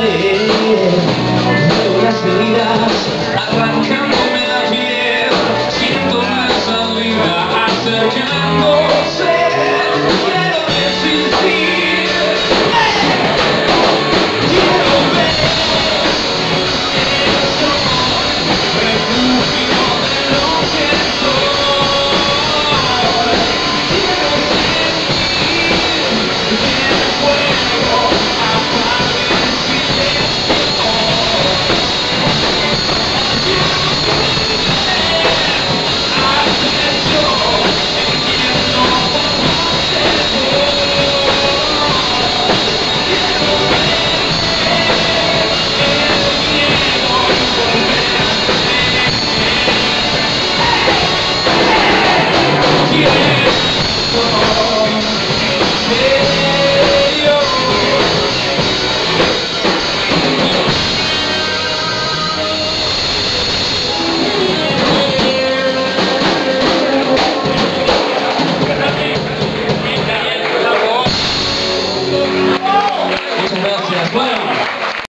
하늘이